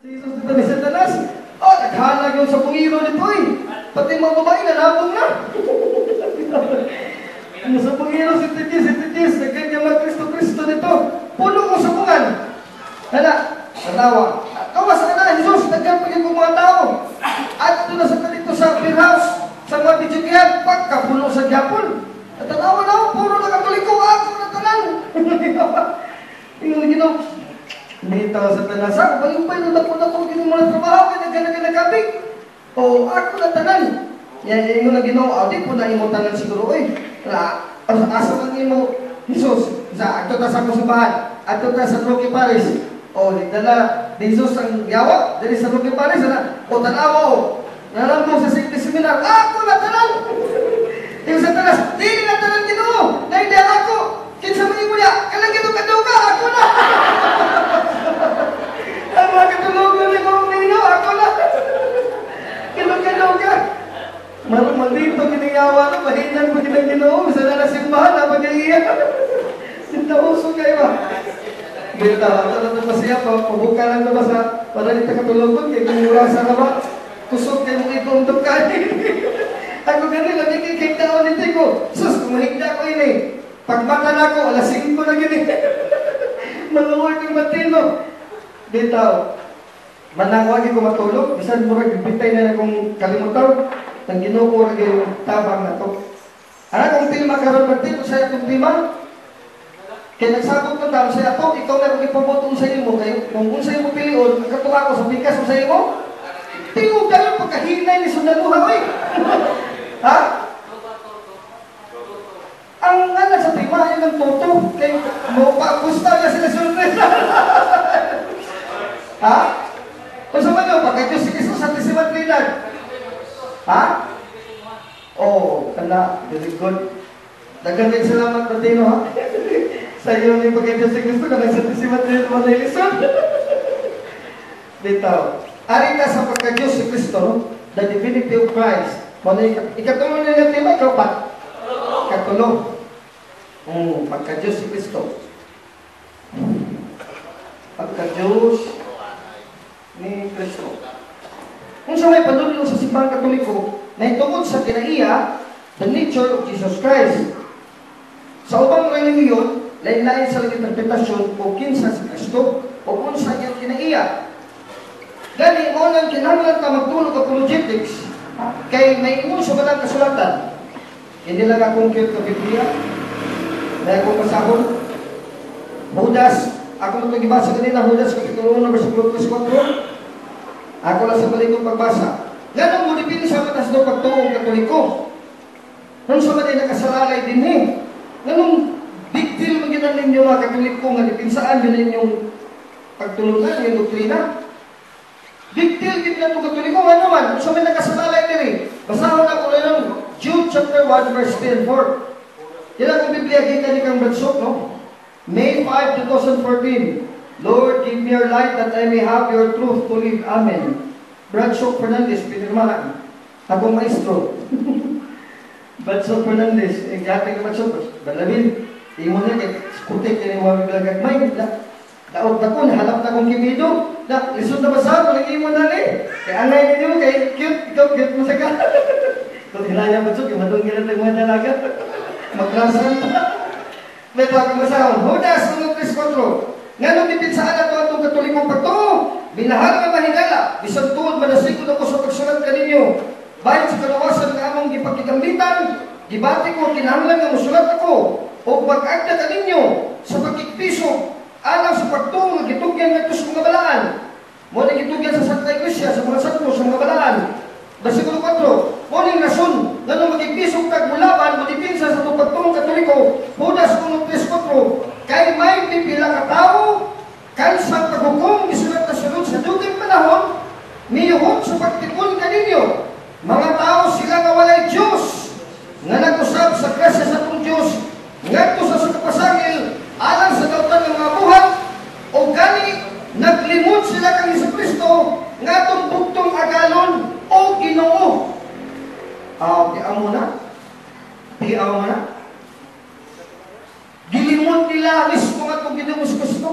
Jesus dito ni Satanas. Oh, naghalag yung sa pungiro nito eh. Pati mga babae na nabong na. Ano sa pungiro si Titis, si Titis, nagkanya mga Kristo-Kristo nito. Puno ko sa bungan. Hala, natawa. Kawas ka na, Jesus, nagkapagin ko mga tao. At ito na sa dito sa beer house, sa mga bidyogihan, pagkapuno sa Japon. At tanawa na ako, puro na katoliko ako na tanan. Yung tawa sa tanas ako, bayong-bay na ako na ako, ginaw mo na trabaho, kaya nagana-ganagabig. O, ako na tanan. Yan, yung na ginawa, di po na imo tanan siguro, eh. Na, asa man imo, Jesus, sa ato ta sa musubahan, ato ta sa Roque Paris. O, nagdala, Jesus ang yawa, dali sa Roque Paris, na, o tanawa o, narambo sa Sigti Seminar, ako na tanan. Yung sa tanas, di na tanan ginoo, na hindi ako, kinsa man imo niya, kanang ginoo kaduga, ako na. Ang mga katulugan ni Kong Nino, ako na. Kinong-kinong ka. Marang maldito giniyawa na, mahinan ko kinang ginoo, sa na simbahan, na pag-iiyak. Sinta uso kayo ba? Kita, ano na masaya pa, pabuka lang na ba sa, para dito katulugan, kaya kumura sa na ba, kusog kayo mong itong tukay. Ako ganun, lagi kay kiktaon nito ko. Sus, kumahigda ko ini. Pagmata na ko, alas 5 na gini. Maluwag yung matino. Dito, manangwagi ko matulog, bisan mo rin, bibitay na akong kalimutan, nang ginuko rin yung tabang na to. Ano kung pilma karon matino sa itong pilma? Kaya nagsabot ko tao sa ato, ikaw na kung ipabotong sa imo kayo. Kung kung sa imo pilion, katuwa ko sa bigas mo sa imo, tingog kayo pagkahinay ni Sundaluha, oy. ha? Ang nga sa tima, yun ang toto. Kaya mo pa, gusto na sila surpresa. ha? Kung sa mga, pagka Diyos si Kristo sa tisiman Trinidad. Ha? Oh, kana, very good. Dagan din salamat Martino, ha? sa iyo ni pagka Diyos si Kristo, kana sa tisiman Trinidad mo na ilisod. Dito. Ari ka sa pagka Diyos si Kristo, the divinity of Christ. Muna ikatulong niya ng tema, ikaw pa? Katulong. Um, pagka Diyos si Kristo. Pagka Diyos ni Kristo. Kung sa may padulong sa simbang katoliko, na itungod sa kinaiya, the nature of Jesus Christ. Sa ubang religiyon, lain-lain sa interpretasyon o kinsa si Kristo o kung sa iyang kinaiya. Gani, mo nang kinahanglan ka magtulog apologetics, kay may imong subalang kasulatan. Hindi lang akong cute ka Biblia, dahil akong pasahon. Judas, ako na nagibasa kanina, Judas, kapitulo 1, versikulo 3, 4. Ako lang sa balik kong pagbasa. Ganun mo, dipin sa matas do pagtuong katoliko. Nung sa mga nakasalalay din eh. Ganun, big deal magitan ninyo mga katoliko nga dipinsaan yun ninyong pagtulungan, yung doktrina. Big deal din na ito katoliko. Ano naman, kung sa may nakasalalay din eh. Basahon ako na lang, Jude chapter 1, verse 3 and 4. Yan ang Biblia, kita ni kang Bradsok, no? May 5, 2014. Lord, give me your light that I may have your truth to live. Amen. Bradshaw Fernandez, pinirmahan. Akong maestro. Bradshaw Fernandez, eh, gati ka Bradshaw, balawin. Imo na, kay skutik kini mo bilang may da. Daot na ko, nahalap na kong kimido. Da, lisod na basa, walang imo na ni. Kay anay ninyo, kay cute, ikaw cute mo sa ka. Kung hinaya Bradshaw, kay madungin na tayo mga dalaga. Maglasan. May pagkang masahon. Hudas, mga Chris Cotro. Nga nung dipinsaan na ito atong katolikong pagto, binahal nga mahigala, bisan tuod manasigod ako sa pagsulat kaninyo. Bayan sa kalawasan nga among gipakigambitan, gibati ko, kinahanglan nga musulat ako, o mag-agda kaninyo sa pagkikpiso, alam sa pagtuo nga gitugyan nga sa mga balaan. Mo na gitugyan sa Santa Iglesia, sa mga santo, sa mga balaan. Versikulo 4, Muning rason, nga nung magigpisog kag mulaban, modipinsa sa itong pagtuong katoliko, Judas 1.3.4, kay may pipila ka tao, kansang paghukom, isulat na sunod sa duting panahon, niyuhot sa pagtipon kaninyo. Mga tao sila nga walay Diyos, nga nag-usap sa grasya sa itong Diyos, ngadto sa sukapasangil, alang sa kautan ng mga buhat, o gani, naglimot sila kang Iso Kristo, nga itong buktong agalon, o ginoo. Ah, di amo na? Di amo na? Gilimot nila mismo nga itong ginoo sa Kristo.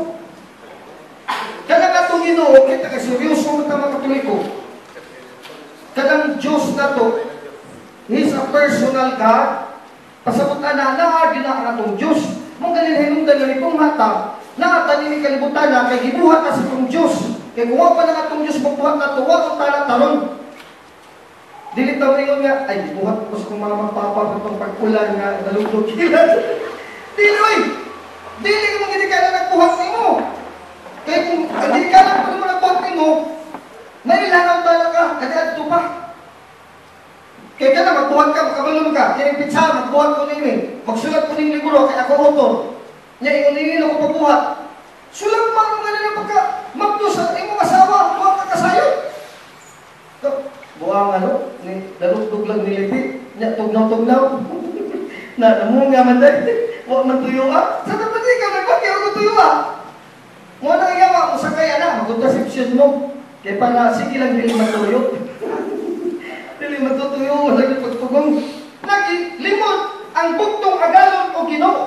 Kaya nga itong ginoo, tinuo, kita ka seryoso mo mga katoliko. Kadang Diyos na to, He's a personal God. Pasabot na na, naagi na ang atong Diyos. Mong ganin hinungdan nga nitong hata, naatan ni kalibutan na, kay gibuhat na sa atong Diyos. Kay kung pa na atong Diyos magbuhat na to, wag ang tala taron. Dili taw ingon nga, ay gibuhat ko sa kong mga magpapa itong pagkulan nga nalugdog kilat. Dili, oy! Dili ka mga hindi ka na nagbuhat nimo. Kaya kung hindi ka lang pa naman nagbuhat nimo, Nailangaw tala ka, kada ito pa. Kaya ka na, magbuhat ka, makabalong ka. Kaya yung pizza, magbuhat ko nini. Magsulat ko nini libro, kaya ako author. Niya, ingon nini ako pagbuhat. Sulat pa kung ganun yung pagka, magdusa, ay mo kasawa, buhat ka kasayo. So, buwang ano, ni, dalugdog lang nilipi. Niya, tugnaw-tugnaw. na, namunga man dahil. Huwag man tuyo ah. Sa dapat ikaw, nagbaki ako tuyo ah. Mo na iyawa, kung sa kaya na, mag-conception mo. Kaya pala, sige lang dili matuyo. dili matutuyo, wala yung pagtugong. Lagi, limot ang buktong agalon o ginoo.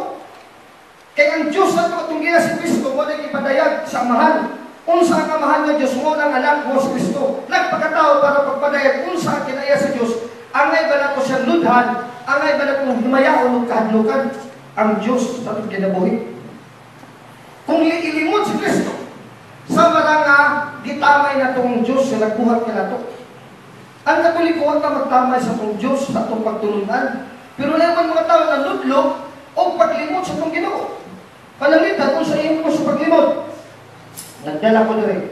Kaya ang Diyos na itong gina si Kristo, mo na ipadayag sa amahan. Unsa ang amahan nga Diyos mo ng anak mo si Kristo. Nagpakatao para pagpadayag unsa ang kinaya sa Diyos. Angay ba na ko siyang ludhan, angay ba na kong himayaon o kahadlukan ang Diyos sa itong kinabuhi. Kung ilimot si Kristo, sa maranga, gitamay na itong Diyos sa nagbuhat ka na ito. Ang katoliko ang magtamay sa itong Diyos sa itong pagtulungan. Pero naman mga tao na ludlog o paglimot sa itong ginoo. Panalitan kung sa iyo mo sa paglimot. Nagdala ko na rin.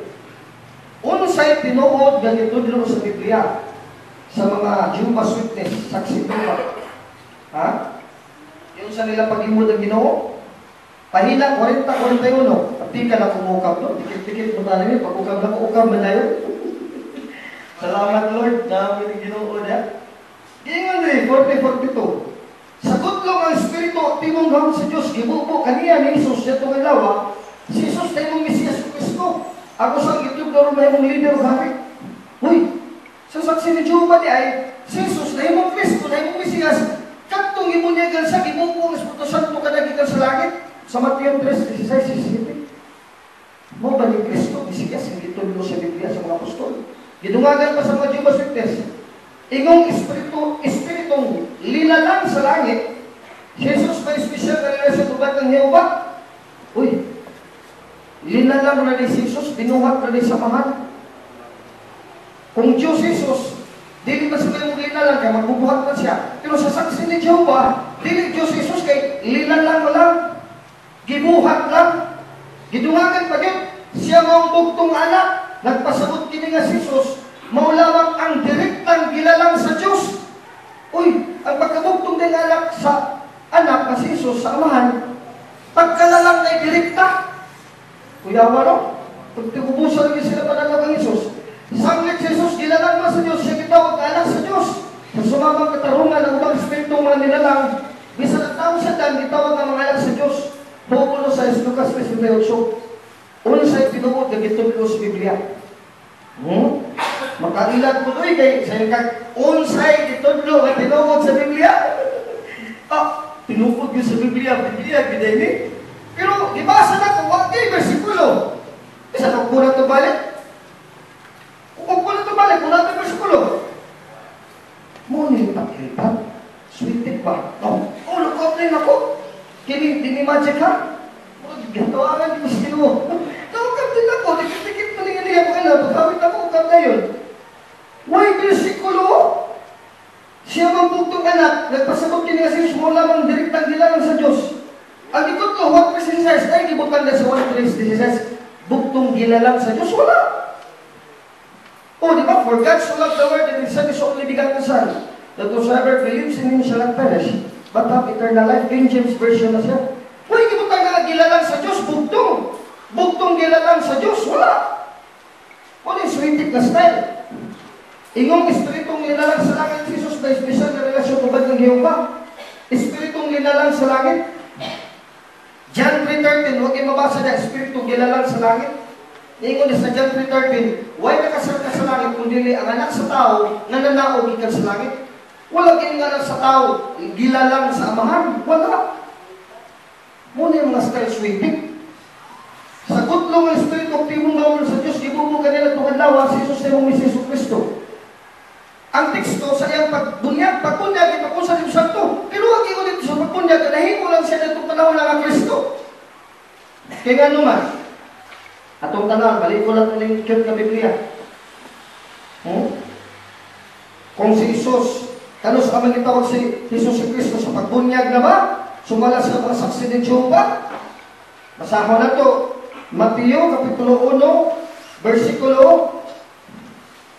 Unsay tinuod nga gitudlo sa Biblia sa mga Jehovah's Witness, saksi Jehovah. Ha? Yung sa nila pag-imod ang ginoo, Pahila, 40-41. Pati ka na kumukab, no? Dikit-dikit mo tayo, pag-ukab na ukab man tayo. Salamat, Lord, na may ginoo na. Ingon rin, 40-42. Sagot lang ang Espiritu, timong gawin sa Diyos, gibubo kaniya ni Jesus, sa itong alawa, si Jesus na imong Mesiyas Kristo. Ako sa itlog na rumay mong leader hari. Uy, sa saksi ni Jehovah di ay, si Jesus na imong Kristo, na imong Mesiyas, katong imunyagan sa gibubo ang Espiritu Santo kadagikan sa langit. Sa Mateo 3, 16, 17. Mo ba ni Kristo, Mesiyas, hindi tulo sa Biblia sa mga apostol. Gidungagan pa sa mga Jehovah's Witness. Ingong espiritu, espiritong linalang sa langit, Jesus may espesyal na relasyon tubad ng Jehovah. Uy, linalang na ni Jesus, binuhat na ni samahan. Kung Diyos Jesus, dili ba sila yung linalang kaya magbubuhat na siya. Pero sa saksi ni Jehovah, dili Diyos Jesus kay linalang mo lang, gibuhat lang, gidungagan pa yun. Siya mga bugtong anak, nagpasabot kini nga si Jesus, maulawang ang direktang gilalang sa Diyos. Uy, ang pagkabugtong din anak sa anak na si Jesus sa amahan, pagkalalang na direkta. Kuya Waro, pag tigubusan niyo sila pananaw ng Jesus, sanglit si Jesus, gilalang mo sa Diyos, siya kitawag na anak sa Diyos. Sa sumamang katarungan ng ubang espiritu mga nilalang, bisa na tao sa dan, gitawag ng mga anak sa Diyos. Pupulo sa Lucas 38. Una sa tinuod na gitudlo sa Biblia. Hmm? Makailan ko doy kay sa kag unsay gitudlo nga tinuod sa Biblia. ah, tinukod yun sa Biblia, Biblia ni. Pero gibasa na ko wa kay bersikulo. Isa ka kulang to balik. Kung kulang to balik, kulang to bersikulo. Mo ni pakita. Sweetie ba? Oh, oh, look up na ako. Kini, dini magic ha? Gatawanan ko sa Ginoo. Naukap din ako, dikit-dikit mo niya niya mga na, pagkawit ako, ukap na yun. Why versikulo? Siya mang bugtong anak, nagpasabot kini nga siya mo lamang direktang gilangan sa Diyos. Ang verse says, ay gibutan na sa 1 verse says, bugtong gilalang sa Diyos, wala. Oh, di ba? For God so loved the world that He sent His only begotten Son, that whosoever believes in Him shall not perish, but have eternal life. King James Version na siya. Uy, mo tayo gilalang sa Diyos, bugtong. Bugtong gilalang sa Diyos, wala. Wala yung sweetik na style. Ingong espiritong linalang sa langit, Jesus na espesyal na relasyon tubad ng Jehovah. Espiritong linalang sa langit. John 3.13, huwag mabasa na espiritong gilalang sa langit. Ingon sa John 3.13, Why nakasal ka sa langit kung dili ang anak sa tao nga nanaog ikan sa langit? Wala kini nga sa tao, gilalang sa amahan. Wala. Muna yung mga style sweeping. Sa kutlong ng Espiritu aktibong gawin sa Diyos, ibubo kanila itong adlaw si Jesus na mong Jesu Kristo. Ang teksto sa iyang pagbunyag, pagbunyag, ipakun sa Santo. Pero wag iulit sa pagbunyag, nahimo lang siya itong panahon lang ang Kristo. Kaya nga naman, atong tanan, balik ko lang ng cute na Biblia. Hmm? Kung si Jesus, kano sa kamang itawag si Jesus si Kristo sa pagbunyag na ba? Sumala sa mga saksi ni Jehovah? Basahan na to. Mateo, Kapitulo 1, versikulo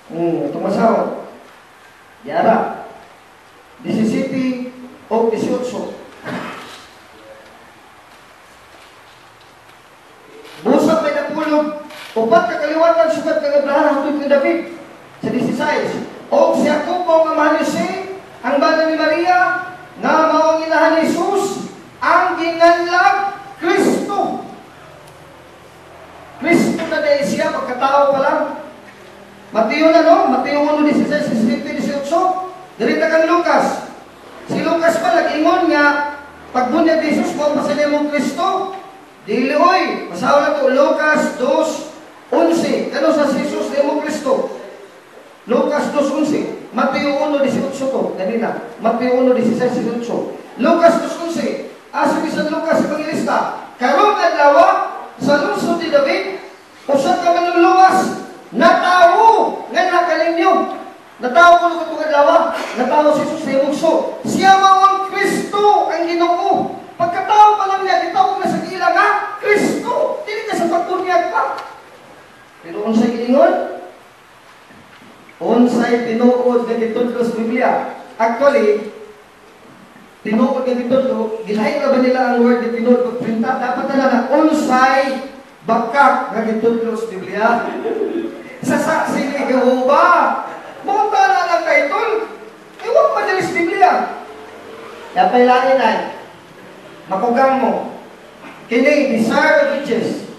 Hmm, itong masawa. Yara. 17 o 18. Busag may napulog. Upat ka kaliwatan sugat kang Abraham hangtod kay David. Sa 16. O si Jacobo nga mahal si, ang bata ni Maria, nga mao ang inahan ni Jesus, ang ginganlag Kristo. Kristo na dahil siya, pagkatao pa lang. Mateo na no? Mateo 1.16, 17, 18. Dirita kang Lucas. Si Lucas pa, nag-ingon niya, pagbunyag ni Jesus, kung pasalya mong Kristo, Dili oy, masawa na to, Lucas 2.11. Ano sa Jesus ni mong Kristo? Lucas 2.11. Mateo 1.18 to, kanina. Mateo 1.16, 18. Lucas 2.11. Asa ni San Lucas, Evangelista. Karong adlaw sa lungsod ni David, usa ka manluluwas, natawo nga nakalinyo. Natawo ko nung itong adlaw, natawo si Jesus sa imugso. Siya mao ang Kristo ang Ginoo. Pagkatao pa lang niya, gitawag na sa gila nga, Kristo. Dili ka sa pagbunyag pa. Pero kung sa'y giingon, unsay tinuod nga gitudlo sa Biblia. Actually, tinuod nga gitudlo, gilahi na ba nila ang word nga tinuod pag printa? Dapat na na unsay bakak nga gitudlo sa Biblia. sa saksi ni Jehovah. Monta na lang kay tol. Pa dili sa Biblia. Yapay lain ay, makugang mo. Kini, Desire Riches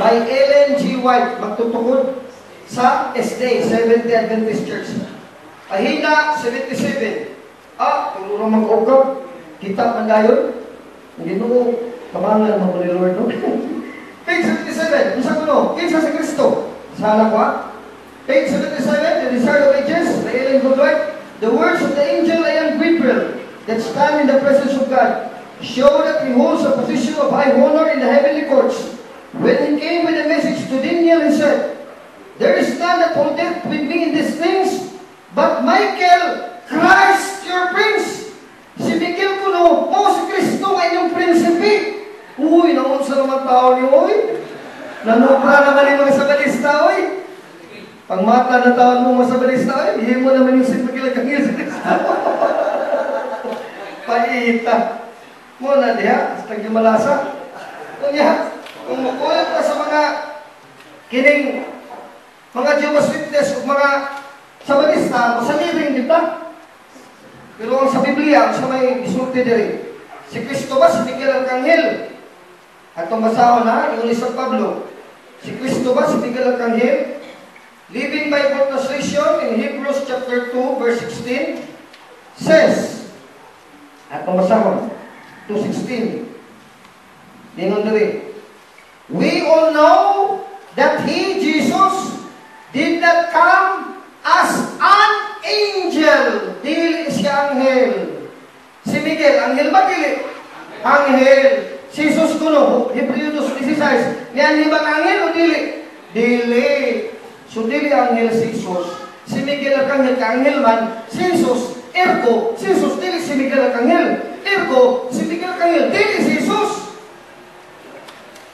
by Ellen G. White, magtutukod sa SD, Seventh Adventist Church. Pahina 77. Ah, ano mag-ukap, kita man gayon. Hindi mo, kamangan mo ni Lord, no? Page 77, isa ko kinsa sa Kristo. Sana ko, ah. Page 77, The Desire of Ages, by Ellen G. White. The words of the angel Ian Gabriel that stand in the presence of God show that he holds a position of high honor in the heavenly courts. When he came with a message to Daniel, he said, There is none that holdeth with me in these things, but Michael, Christ your prince. Si Miguel kuno, mo si Kristo nga inyong prinsipe. Uy, naunsa naman tao niyo, uy. Nanupra naman yung mga sabalista, uy. Pangmata na taon mo mga sabalista, uy. Hindi mo naman yung si Miguel kang sa Kristo. Paita. Mo na diha, sa tagimalasa. Kunya, kung mukulit ka sa mga kining mga Jehovah's Witness o mga sabalista, masaliring di ba? Pero ang sa Biblia, ang sa may isulti diri, si Kristo ba si Miguel Arcangel? At ang basaho na, yung ni San Pablo, si Kristo ba si Miguel Arcangel? Living Bible Translation in Hebrews chapter 2, verse 16, says, at basaho, 2.16, Ningon We all know that He, Jesus, did not come as an angel. Dili siya anghel. Si Miguel, anghel ba dili? Anghel. Si Jesus kuno, Hebreo 2.16. Niyan di ba anghel o dili? Dili. So dili anghel si Jesus. Si Miguel ang anghel ka anghel man. Si Jesus, ergo, si Jesus dili si Miguel ang anghel. Ergo, si Miguel ang anghel, dili si Jesus.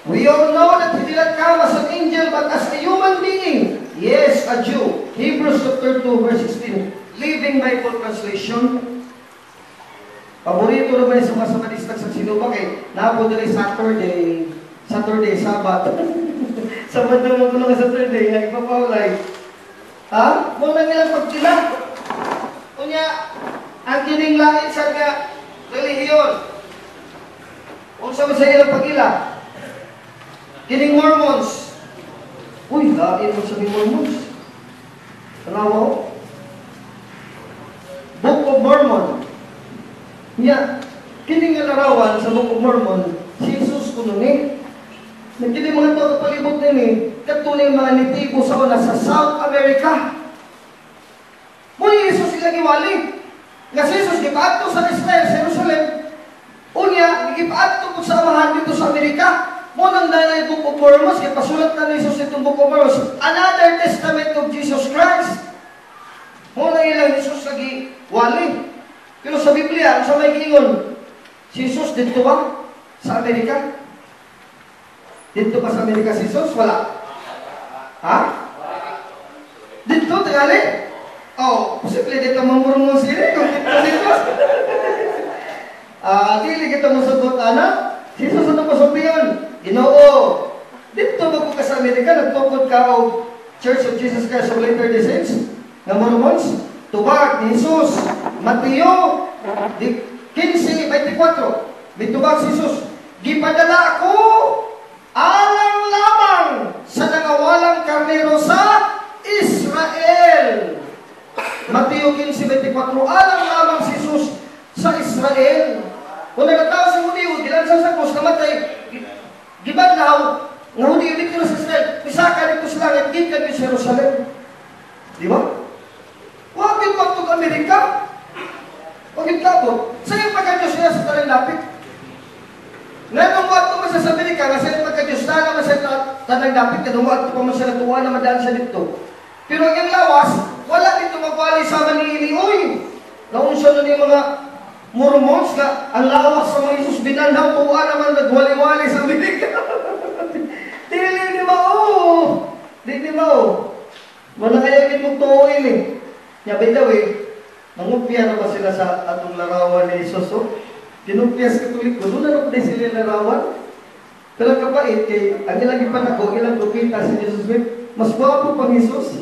We all know that he did not come as an angel but as a human being. Yes, a Jew. Hebrews chapter 2 verse 16. Living Bible Translation. Paborito naman sa mga samadistak sa sinuba kay napo dali Saturday. Saturday, Sabat. Sabat na mo nga Saturday, ay papaulay. Ha? Mo na nilang pagkila. Kunya, ang kining langit sa nga relihiyon. Kung sa sa ilang pagila, Kining Mormons. Uy, lain mo sabi Mormons. Tanawa ko. Book of Mormon. Nya, kining nga larawan sa Book of Mormon, si Jesus kuno ni. Nagkili mga to kapalibot din eh, katunay mga nitibo sa una sa South America. Muli Isus sila giwali. Nga si Isus gipaadto sa Israel, sa Jerusalem. Unya, gipaadto po sa amahan dito sa Amerika. Mo nang nanay Book of Mormons, gipasulat na ni Jesus itong Book. Another Testament of Jesus Christ. Mo na ilang Jesus lagi wali. Pero sa Biblia, sa may giingon, si Jesus dito ba? Sa Amerika? Dito ba sa Amerika si Jesus? Wala. Ha? Dito, tingali? Oh, posible dito mamurong mo sila kung dito si Jesus. Ah, dili kita mo sagot ana. Si Jesus ano pa sabihan? Ginoo. Dito ba ko sa Amerika nagtukod ka og Church of Jesus Christ of Latter-day Saints? Nga Mormons? Tubag ni Jesus. Mateo di 15:24. Bitubag si Jesus. Gipadala ako alang lamang sa nangawalang karnero sa Israel. Mateo 15:24 alang lamang si Jesus sa Israel. Kung nagkatao sa Hudiyo, dilan sa sakos, namatay, gibadlaw, nga Hudiyo dito sa Israel, misaka dito sa langit, gikan sa Jerusalem. Di ba? Huwag yung pagtog Amerika. Huwag yung kabot. Sa'yo pagka-Diyos niya sa talang lapit. Mo ato sa Amerika, nga sa'yo pagka-Diyos na naman sa talang lapit, kanong mo ato pa man sa natuwa na madaan sa dito. Pero ang lawas, wala dito magwali sa manili. Uy! Naunsa na yung mga Mormons nga ang lawas sa mga Isus binanhaw tuwa naman nagwali-wali sa Amerika. Dili ni mao. Dili ni mao. Wala kaya gid mo tuoy ni. Nya bitaw eh. Mangupya na ba sila sa atong larawan ni Isus? Oh? Kinupya sa Katoliko, doon na rin sila larawan. Pero kapait kay ang ilang ipanako, ilang kupita si Jesus Christ, mas gwapo pang Jesus.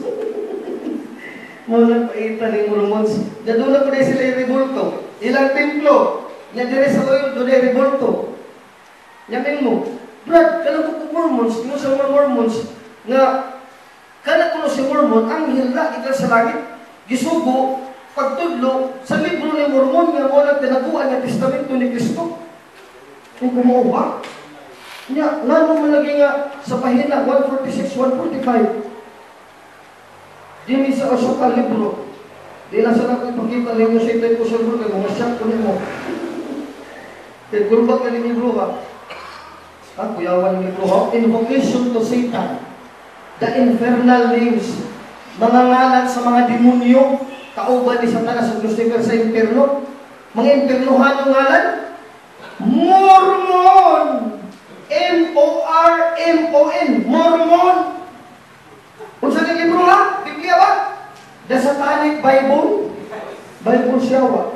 Muna paita ni Mormons. Diyan doon na ko na sila i-revolto. Ilang templo. Nya dire sa oil, doon ay revolto. Nya mo, Brad, kanang ko Mormons, kino sa mga Mormons, nga, kana ko si Mormon, ang hila ikaw sa langit, gisugo, pagtudlo, sa libro ni Mormon, nga mo lang tinaguan nga testamento ni Kristo. Kung? Nya, nga mo malagi nga sa pahina 146, 145, Dini sa usok ang libro. Di na sa nakipagkita ninyo sa sa libro, kaya mga siyak ko nimo. Kaya gulbag ka ni libro ha. Ha, kuyawan ni libro ha. Invocation to Satan. The infernal names. Mga ngalan sa mga demonyo. Kauban ni Satanas at Lucifer sa impierno. Mga impiernohan ngalan. Mormon! M-O-R-M-O-N. Mormon! Kung saan yung libro ha? Biblia ba? The Satanic Bible? Bible siya ba?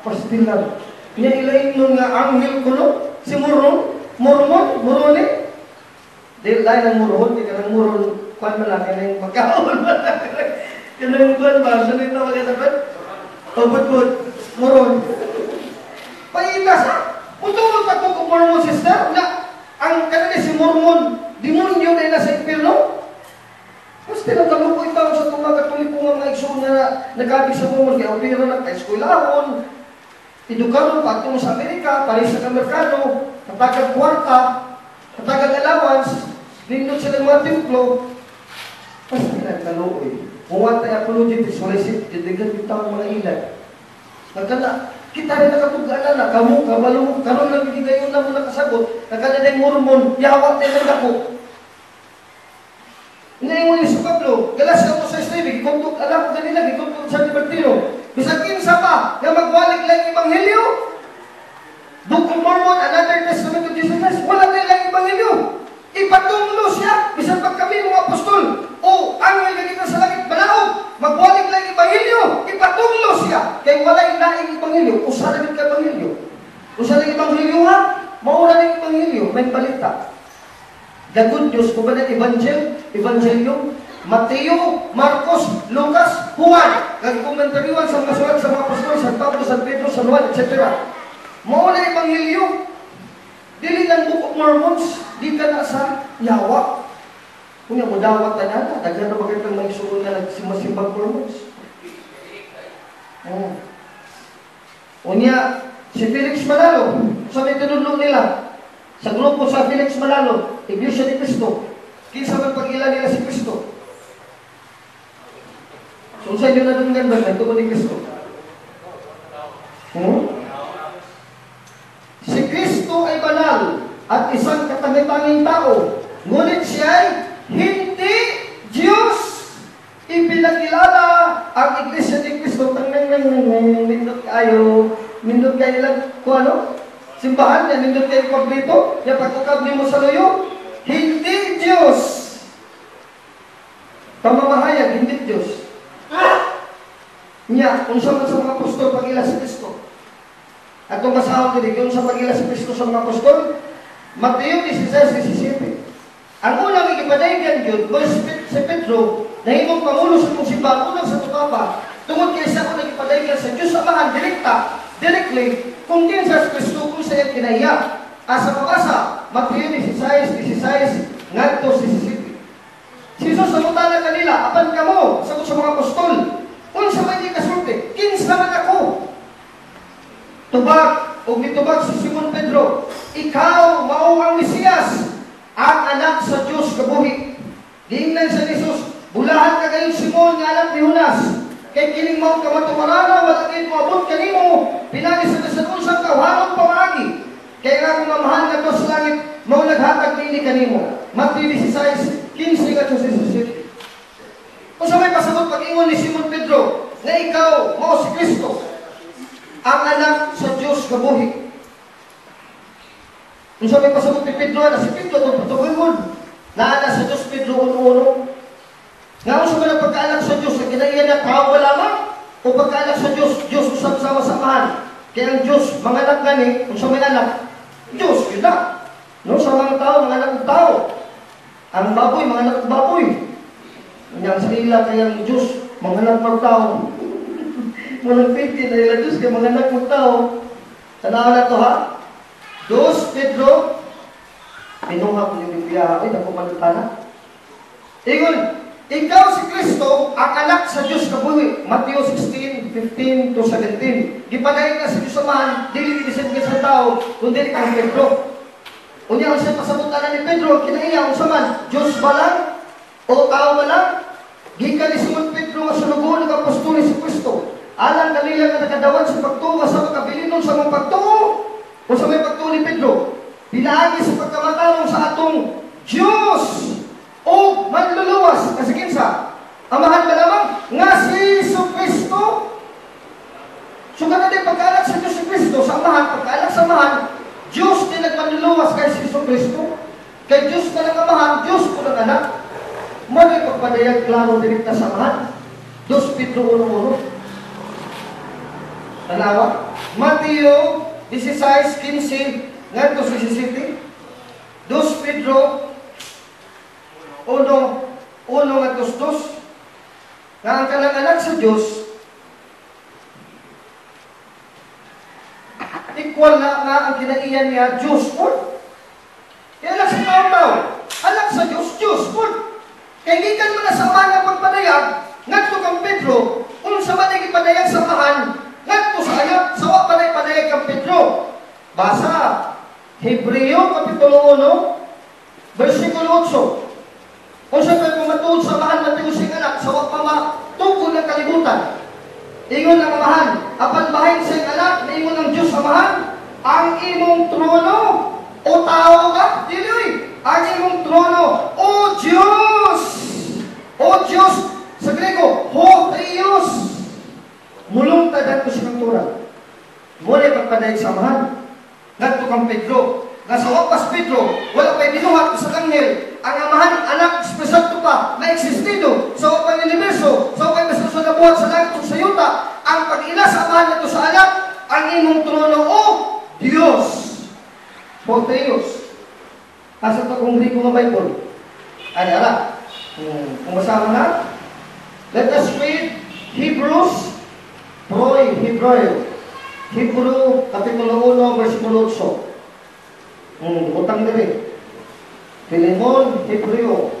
Pastilan. Niya ilayin nung nga anghel ko no? Si Mormon? Mormon? Moroni? Dahil lain ng Mormon, di ka ng Mormon. Kuan man lang, yan yung magkaon man lang. Kuan ba? Saan ito magkatapat? Pabot-bot. Mormon. Paitas ha? Utulog pa ito kung Mormon sister? Na, ang kanina si Mormon, demonyo na nasa impirno? Mas tinatalukoy tao sa mga katoliko nga mga igsoon na nagkabig sa Mormon, kaya opera na kay eskwelahon, edukadon pa mo sa Amerika, pari sa kamerkado, katagad kwarta, katagad allowance, nindot sila ng mga templo, mas tinatalukoy. Muwat tayo apologetic, solicit, didigan yung taong mga ilan. Nagkala, kita rin nakatugala na, kamu, kabalo, karon lang hindi kayo na mo nakasagot, nagkala na yung Mormon, yawat tayo ng dako. Hindi mo ni sa Pablo, galas ka mo sa Steve, gikuntok, alam ko kanila, gikuntok sa Libertino. Bisag kinsa pa, nga magwalig lang Ebanghelyo. Book of Mormon, another testament of Jesus Christ, wala na lang Ebanghelyo. Ipatunglo siya, bisan pag kami mga apostol, o angel na kita sa langit, banaog, magwalig lang Ebanghelyo, ipatunglo siya, kay wala laing Ebanghelyo, usa na ka Ebanghelyo. Usa na Ebanghelyo ha, maura na Ebanghelyo, may balita. The good news, kung ba na Evangel, Evangelium, Mateo, Marcos, Lucas, Juan, kag komentaryon sa mga sulat sa mga apostol, San Pablo, San Pedro, San Juan, etc. Mao na Ebanghelyo. Dili ng Book of Mormons, di ka na sa yawa. Kung yung mudawat na na, daghan na kang may suon na nagsimasimbang Mormons. Oh. Unya, si Felix Manalo, sa may tinudlo nila, Sa grupo sa Felix Malalo, Iglesia ni Cristo, kinsa man pag-ila nila si Cristo. So sa inyo na doon ganda, tugon ni Cristo. Hmm? Si Kristo ay banal at isang katangitanging tao, ngunit siya ay hindi Diyos. Ipinakilala ang Iglesia ni Cristo. Nindot kayo. Nindot kayo lang kung ano? Simbahan niya, nindot kayo paborito. Yung pagkakabli mo sa loyo. Hindi Diyos. Pamamahayag, hindi Diyos. Niya, kung sa sa mga apostol pag-ila si Kristo. At kung ko din, sa pag-ila si Kristo sa mga apostol, Mateo 16, 17. Ang unang ikipadayon yun, was si Pedro, na imong pangulo sa itong simbahan, unang sa tukapa, tungod kay sa unang ikipadayon sa Diyos Amahan, direkta, directly, kung din sa Kristo, kung sa iyang kinaya. Asa mabasa, Mateo 16, 16, ngadto 17. Si Jesus sa na kanila, apan kamo, sagot sa mga apostol, unsa man di kasulti, kins naman ako. Tubag, o mitubag si Simon Pedro, ikaw mao ang Mesiyas, ang anak sa Diyos kabuhi. Giingnan sa Jesus, bulahan ka kayong Simon nga anak ni Junas. Kay kining mao ka matumarana, wala kayo maabot kanimo. Pinagi sa nasanun sa kawalang pamagi. Kaya nga kung mamahal nga to sa langit, mao naghatag nini kanimo. Matthew 16, 15 nga to sa Jesus. Kung sa may pasagot pag-ingon ni Simon Pedro, na ikaw, mao si Kristo, ang anak sa Diyos kabuhi. Kung sa may pasagot ni Pedro, na si Pedro, itong patuloy na anak sa Diyos, Pedro, uno-uno. Nga kung sa mga pagkaanak sa Diyos, na kinaiyan na tao lamang, o pagkaanak sa Diyos, Diyos usap sama samahan. Kaya ang Diyos, mga anak gani, kung sa may anak, Diyos, yun na. No, sa mga tao, mga anak ng tao. Ang baboy, mga anak ng baboy. Yang sa ila kayang Diyos, mga anak ng tao. Walang piti na ila Diyos, kaya mga anak ng tao. Tanawa na to ha? Dos, Pedro, pinuha ko yung Biblia, ay, naku manutana. Ingon, ikaw si Kristo, ang anak sa Diyos kabuhi. Matthew 16, 15 to 17. Gipadayon ka sa Diyos Amahan, dili inisin ka sa tao, kundi kang Pedro. Unya ang siya pasabutan ni Pedro, kinaiya ang saman, Diyos ba lang? O tao ba lang? Gikan ni Simon Pedro nga sunugon ng apostol si Kristo. Alang kanila nga nakadawan sa pagtuwa sa makabilinon sa mga pagtuo. O sa may pagtuo ni Pedro, Bilagi sa pagkamatawang sa atong Diyos o manluluwas. Kasi kinsa, amahan ba lamang nga si Iso Kristo? So ka din pagkaanak sa Diyos si Kristo, sa amahan, pagkaanak sa amahan, Diyos din nagmanluluwas kay si Iso Kristo. Kay Diyos ka ng amahan, Diyos ko ng anak. Mali pagpadayag klaro direkta sa amahan. Dos Pedro 1.1. Tanawa? Mateo 16, 15, ngadto sa City. Dos Pedro uno uno nga dos dos nga ang kanang anak sa Dios equal na nga ang kinaiyan niya Diyos po. Kaya anak sa tao-tao, anak sa Diyos, Diyos po. Kaya gikan mo na sa mga pagpadayag, ngadto kang Pedro, kung sa man ipadayag sa mahan, ngadto sa ayat, sawa pa na ipadayag kang Pedro. Basa, Hebreo Kapitulo 1, versikulo 8. Kung sa may pumatuod sa mahal na sing anak, sa wag pa matungkol ng kalibutan. Ingon ang amahan, apan bahin sa anak, na ingon ng Diyos amahan, ang imong trono, o tao ka, dili, ang imong trono, o Diyos, o Diyos, sa Grego, ho Theos, mulong tadan ko sa kantura. Muli pagpadayag sa amahan, ngadto kang Pedro, nga sa wapas Pedro, wala pa'y binuhat sa kanghel, ang amahan, anak, espesyal to pa, na existido, sa wapang universo, sa wapang masusunod na buhat sa langit sa yuta, ang pag-ila sa amahan nito sa anak, ang imong trono o Diyos. Poteos. Asa to kung Grigo nga Bible? Ay, ala. Kung masama na, let us read Hebrews, Troy, Hebreo. Hebrew, Kapitulo 1, versikulo 8. Hmm, utang diri. Filemon, Hebreo.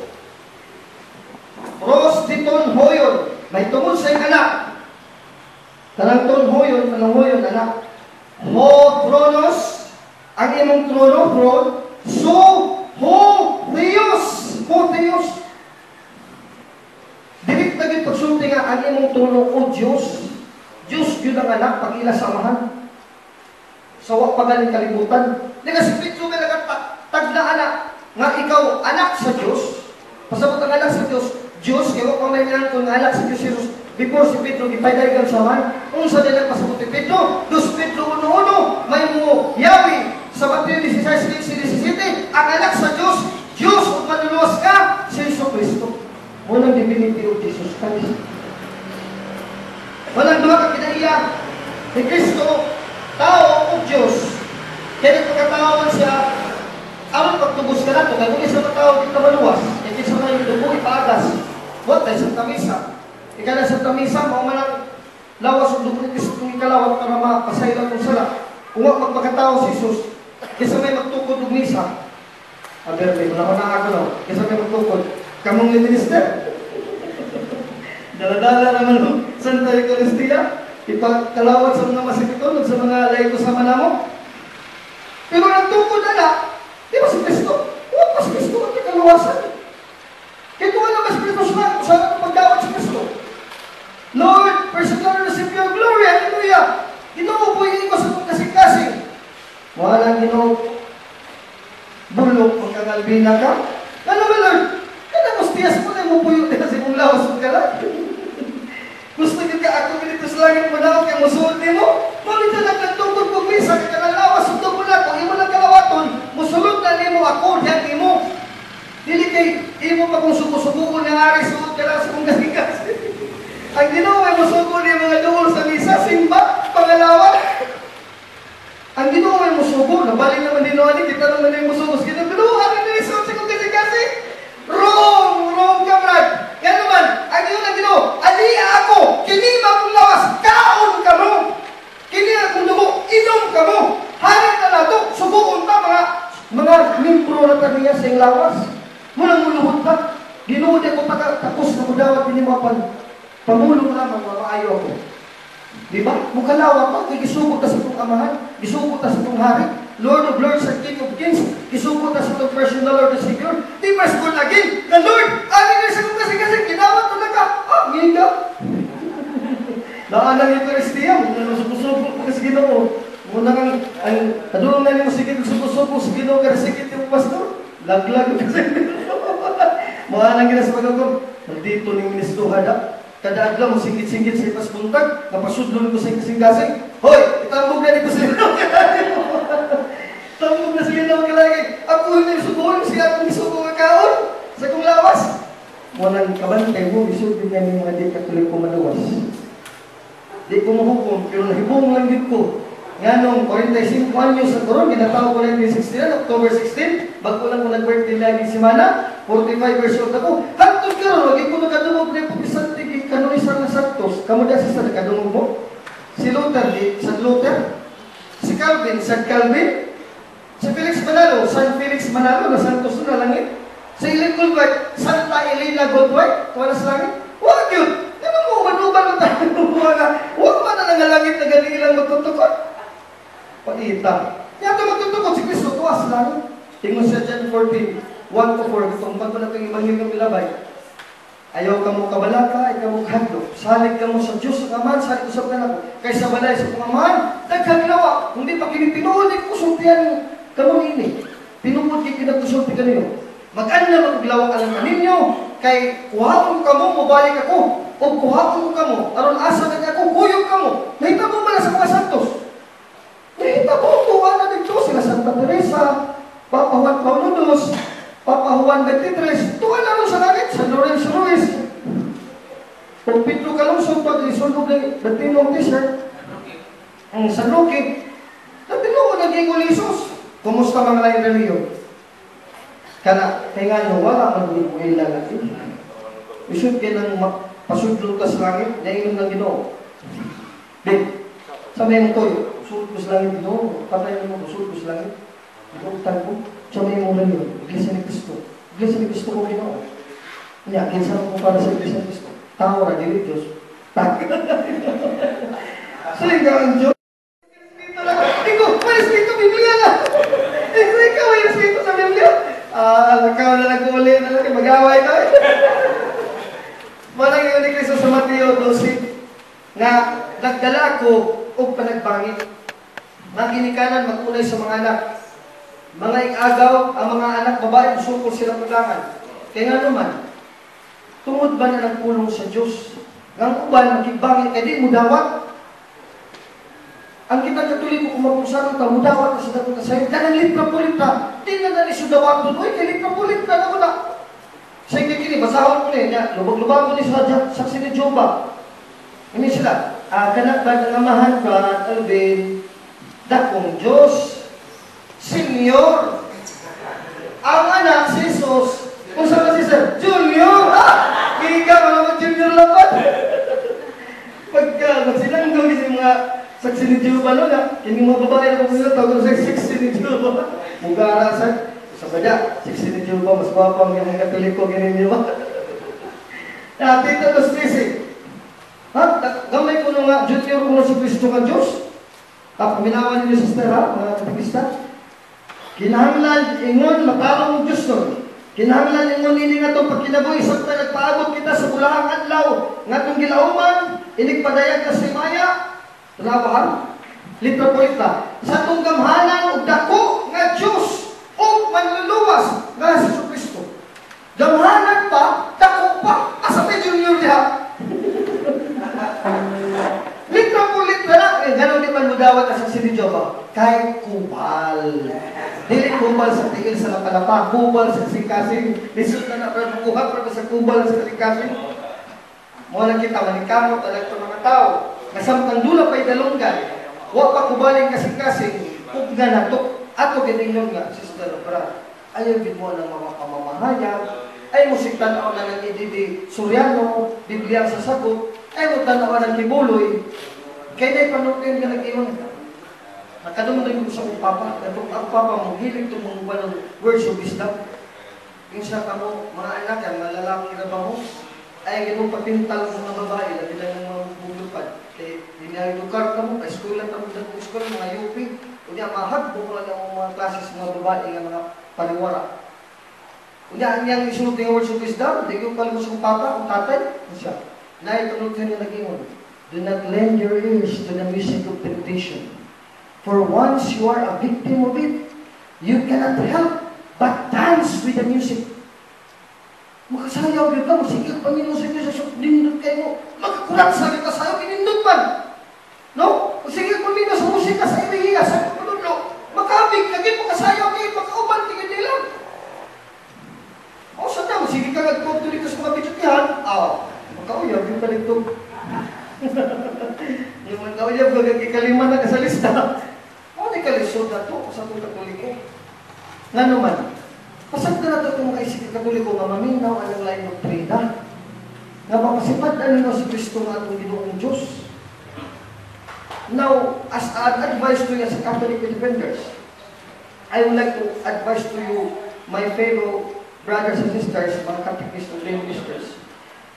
Ros diton hoyon. May tungod sa anak. Tanang ton hoyon, tanang hoyon, anak. Ho tronos, ang imong trono, throne, So, ho, Theos, ho, Theos. Dilit na pagsulti nga ang imong tulong o Diyos. Diyos yun ang anak, pag-ila samahan. So, wa pagaling kalibutan. Di ka si Pedro nga nagtagna anak, nga ikaw anak sa Diyos. Pasabot ang anak sa Diyos, Diyos, kaya pa may nga kung anak sa Diyos, Jesus, before si Pedro, ipayday kang saman, kung sa nila pasabot ni Pedro, dos Pedro uno-uno, may mo Yahweh, sa Mateo 16, 17, ang anak sa Diyos, Diyos, kung manuluwas ka, si Yesu Cristo. Walang divinity of Jesus Christ. Walang duha ka kinaiya ni Kristo, tao o Diyos. Kaya pagkatawan siya, aron pagtubos ka nato, kaya kung isa na tao di ka maluwas, kaya kisa na yung dugo ipaagas. What tayo sa tamisa? Ika na sa tamisa, mga lawas o dugo ni Kristo kung ikalawat para mapasayla kong sala. Kung wag magpagkatao si Jesus, kisa may magtukod og misa. Aber, may wala ko na ako no. Kisa may magtukod. Kamong ni minister. Daladala naman no. Santa Eucharistia. Ipagkalawat sa mga masipiton sa mga layo sa manamo. Pero nagtukod na na, di ba si Kristo? Huwag pa si Kristo ang kalawasan. Kaya kung ano mas Kristo siya, ang pagdawat si Kristo. Lord, personal receive your glory. Hallelujah. Ginoo po yung ko sa kong kasing-kasing. Wala ginoo. Bulok, magkagalbina ka. Ano ba, Lord? Kaya mas tiyas mo na mo po yung kasi mong lawas mo ka. Gusto niyo ka ako ganito sa langit mo na kaya musulot ni mo? Mami ka nagtutugod kong misa, kaya kalalawas, sunod mo na, kung imo lang kalawaton, musulot na ni mo ako, diyan ni mo. Dili kay, imo pa kung suko-suko na ari, suot ka lang sa kong gasigas. Ang ginawa ay musuko ni mga duol sa misa, simba, pangalawa. Ang ginawa ay musuko, nabaling naman din ni kita naman yung musuko. Sige, ginawa, ano na isuot sa kong gasi-gasi? Wrong! Wrong ka, Brad! Yan naman, ang iyong ang ginawa, aliya ako, kinima kong lawas, kaon ka mo! Kinima kong dugo, inom ka mo! Harit na nato, subuon pa mga mga membro na kaniya sa iyong lawas. Mulang muluhod ka. Ginood ako pagkatapos na mudawat pinimapan. Pamulong lamang mga maayo ako. Di ba? Mukalawa pa, kay gisubot ka sa itong amahan, gisubot ka sa itong hari, Lord of Lords and King of Kings, gisubot ka sa itong personal Lord and Savior, di ba born again, the Lord, ani na sa kong kasi kasi, ginawat na ka, ah, ngayon ka. Naalang yung Kristiya, muna nang sumusubok ko kasi ginoo. Muna kang, ang, kadulong na niyo sige, sumusubok sa ginoo, kada sige yung pastor, laglag kasi Mga nang gina sa nandito ni Ministro Hada, kada adlaw singit-singit sa ipas buntag, napasudlon ko sa kasing-kasing. Hoy, itambog na dito sa ilaw Tambog na sa ilaw ka lagi. Ako yung subuhon, siya akong isubo nga kaon sa kong lawas. Walang kabantay mo, isubin niya yung mga di katuloy ko manawas. Di ko mahukom, pero nahibong lang yun ko. Nga nung 45 anyos sa turon, ginatawag ko 1969, October 16, bago lang ko nag-birthday lagi si Mana, 45 years old ako. Hantod ka ron, wag ko nakadungog na yung pupisan tigi, kanonisan na Santos. Kamu dasi sa nakadungog mo? Si Luther, San Luther. Si Calvin, San Calvin. Si Felix Manalo, San Felix Manalo, na Santos na langit. Si Ellen Goldwhite, Santa Elena Goldwhite, wala sa langit. Wag yun! Ano mo, manuban mo tayo wala. Huwag man na nangalangit na galing ilang magtutukot. Paita. Yato magtutukot si Kristo, tuwas lang. Tingnan sa John 14, 1 to 4, itong bago na itong ibanghil ilabay. Ayaw ka mo kabalaka, ikaw mo kahadlo. Salig ka mo sa Diyos sa kaman, salig sa kanan ko. Kaysa balay sa kumaman, daghang ginawa. Kung di pa kinipinuod, di ko sultihan kamo ini. Pinuod kay kinagkusulti kanino. Mag-anla maglawa ka lang kaninyo, kay kuhaon ka mo, mabalik ako. O kuhaon ka mo, aron asa na ako, kuyog ka mo. Nahitabo mo na sa mga santos. Nahitabo, tuwa na dito sila Santa Teresa, Papa Juan Paulo II, Papa Juan 23, tuwa na rin sa langit, San Lorenzo Ruiz. Kung Pedro Calungsod, pag isunog ng Latinong T-shirt, ang San Roque, Latino mo naging ulisos. Kumusta mga lain reliyo? Kana, kaya nga nyo, wala man din mo ilang natin. Isod kayo ng pasudlo ka sa langit, na inom ng ginoo. Din, sa toyo, sulod ko sa langit ginoo, patay mo sulod ko sa langit. Ikaw tago, sa may mong reliyo, Iglesia ni Cristo. Iglesia ni Cristo ko ginoo. Niya, kinsa mo para sa Iglesia ni Cristo. Tao ra, dili Diyos. Tak. Sa ang Diyos. Ikaw, may Espiritu, Biblia na. Ikaw, ikaw, may Espiritu sa mo na nag-uli na lang, mag-away tayo. Manang yun ni Kristo sa Mateo 12, nga nagdala ko o panagbangit. Nga ginikanan mag-unay sa mga anak. Mga igagaw, ang mga anak babae, sukol sila pagangan. Kaya nga naman, tungod ba na nagpulong sa Diyos? Ngang uban, magibangit, kaya di mo dawat. Ang kita katulik ko kumapusan ta mudawat sa dapat sa kanang litra pulita. Di na na isu dawat doon. Uy, kay litra pulita na ko na. Sa hindi kini basahon ko niya. Lubag-lubag ko ni sa saksi ni Joba. Ini sila. Ah, kanak ba nga mahan ka, Alvin? Dakong Diyos. Senior. Ang anak si Jesus. Kung saan si Sir? Junior! Ah! Giga mo naman junior lapat. Pagka magsinanggo kasi mga saksi ni Jehovah no na, kini mga babae na mga tawag sa saksi ni Jehovah. Mugara sa sa badya, saksi ni Jehovah mas gwapang yung mga katoliko gini niyo ba? Dati ito bisi. Ha? Gamay ko nung junior ko na si Kristo ka Diyos. Tapos minawan niyo sa stera, mga katikista. Kinahanglan ingon matarong ang Diyos nun. Kinahanglan ingon nini nga itong pagkinabuhi sa nagpaabot kita sa bulahang adlaw nga itong gilauman, inigpadayag ka sa Maya, trabahan, litra po litra. Sa gamhanan ug dako nga Diyos o manluluwas nga si Kristo. Gamhanan pa, dako pa, asa may junior diha. Na, ganun di man mudawat sa sinidyo ba? Kay kubal. Dili kubal sa tigil sa lapalapa, kubal sa singkasing. Lisod na na, pero bukuha pa sa kubal sa singkasing. Mo lang kita, manikamot, alam ito mga tao. Kasamtang dula pa'y dalunggan, wa pa kubaling kasing-kasing, ug nga nato, ato giningon nga, sister Obra, ayaw gid mo ng mga pamamahayag, ay mo siktan na ng ididi Suryano, Biblia sa sagot, ay mo tanaw ng kibuloy, kaya na'y panutin ka nag-iwan. Nakadumdum ko sa akong papa, katong ang papa mo, hilig itong mga ng words of wisdom. Minsan ka mo, mga anak yan, malalaki na ba mo? Ay, ganun papintal sa mga babae, labi na ng mga bulupan. Eh, dinayudukar ka mo, kay school lang kami ng school, mga UP. Kunya, mahagbo ko lang ang mga klases mga babae, ng mga paliwara. Kunya, ang yang isunod ng words of wisdom, di ko sa akong papa, ang tatay, siya. Naitunod ka niya nag-ingon. Do not lend your ears to the music of temptation. For once you are a victim of it, you cannot help but dance with the music. Makasayaw ka, masigil pa nino sa Diyos, sa nindot kayo mo. Magkakulat sa kita sayo, kinindot man. No? Masigil pa nino sa musika, sa iriya, sa kapulunlo. Makabig, kagin mo kasayaw kayo, makauban, tingin nila. O, sa na, masigil ka nagpunto dito sa mga bitsutihan. Ah, makauyaw, yung kaligtog. Yung makauyaw, gagagikaliman na ka sa lista. O, di kalisod na to, sa mga katoliko. Nga naman, pasag na nato itong kaisip katoliko nga maminaw ang lain ng trina. Nga mapasipad na nino si Kristo nga atong ginoong Diyos. Now, as an advice to you as a Catholic defenders, I would like to advise to you, my fellow brothers and sisters, mga Catholics and ministers,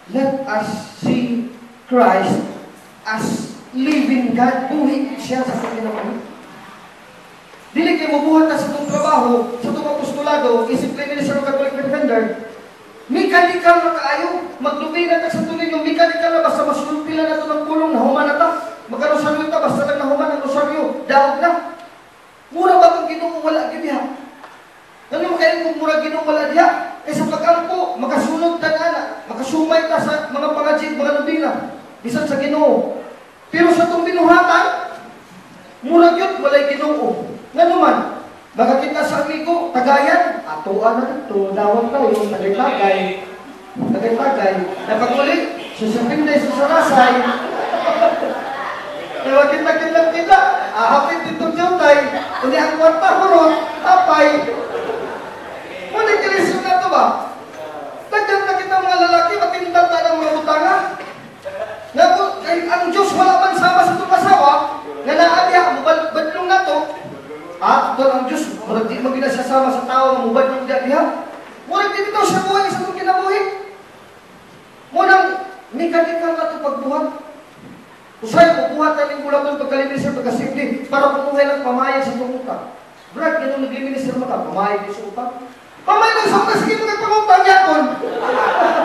let us see Christ as living God. Buhi siya sa Panginoon. Dili kay mabuhat sa itong trabaho, sa itong apostolado, isip kay Minister of Catholic Defender, mekanikal na kaayo, maglubi na sa tuloy yung mekanikal na basta masulpila na ito ng pulong na human na ta. Magkarosaryo ta, basta lang na human ang rosaryo, daog na. Mura ba kung ginoo wala gid diha? Ano makain kung mura ginoo wala diha? Eh sa pag-ampo, makasunod ta na makasumay ta sa mga pangajig, mga nabila, bisan sa ginoo. Pero sa itong binuhatan, mura yun, walay ginoo. Nga naman, baka kita sa amigo, tagayan, atuan na ito, dawag tayo, tagay-tagay, tagay-tagay, napaguli, susapinday sa sarasay, Ewa kita kita kita, ahapit dito jutay, kundi ang kwarta hurot, tapay. Muna kilisyon na ito ba? Nagdan na kita mga lalaki, matindan na ng mga butanga. Kay ang Diyos wala man sama sa itong asawa, nga naadiha, mubadlong na to. Ah, doon ang Diyos, murag di mo ginasasama sa tao, nga mubadlong di diha. Murag di dito siya buhay sa itong kinabuhi. Munang, mekanikal na ito pagbuhat. Usay ko buhat na ning kulatong pagkaliminister pagkasimdi para kumuhay lang pamayan sa itong utang. Brad, ganun nag-minister mo ka, pamayan din sa utang. Pamay ko sa una, sige mo nagpangutang yapon.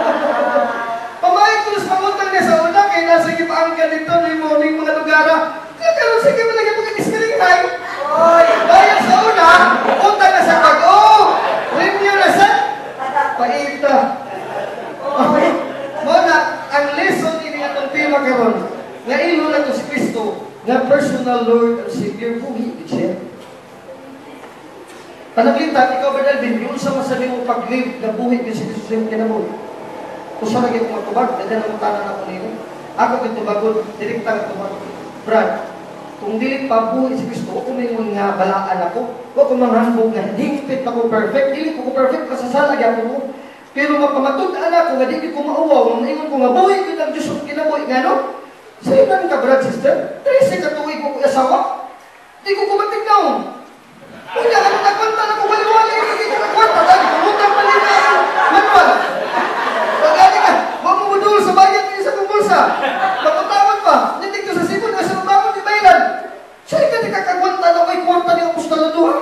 Pamay ko sa pangutang niya sa una, kaya nasa gipaang ka dito, ni mo, ni mga lugara. Kaya karon sige mo lagi mo kag-iskiling hay. Oy, bayad sa una, utang na sa pag-o. Renew na sa paita. Okay. Mo na, ang lesson ini atong tema karon, nga ilo na to si Kristo, nga personal Lord and Savior, buhi siya. Panaglintan, ikaw ba Dalvin, yung sa masabi mo pag-live na buhay ko si Jesus yung kinabuhi. Kung siya lagi kong matubag, ganda na mutanan ako nito. Ako kong tubagon, direkta ka tubag. Brad, kung dili pa buhay si Kristo, may nga balaan ako, o kung manghambog nga, hingpit ako perfect, dili ko ko perfect, kasasalag ako mo. Pero mapamatundaan ako nga di ko mauwaw, maingon ko nga buhay ko ng Diyos yung kinabuhi nga? Sa'yo na ka, brad, sister? Trese ka tuwi ko kong asawa? Di ko kumatig na kung nga ako nagkwanta na kung wali-wali, hindi ka nagkwanta. Dahil pumutang pali na ako. Manual. Pag-ali ka, huwag mo mudul sa bayan kumpulsa. Pagkatawad pa, hindi ko sa sipon na sa babang di bayaran. Siya ka di kakagwanta na may kwarta ni Apostol Duha.